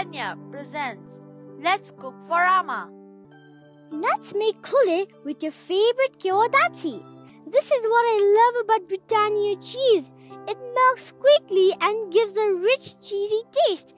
Britannia presents Let's Cook for Ama. Let's make Khurley with your favorite kyodachi. This is what I love about Britannia cheese. It melts quickly and gives a rich cheesy taste.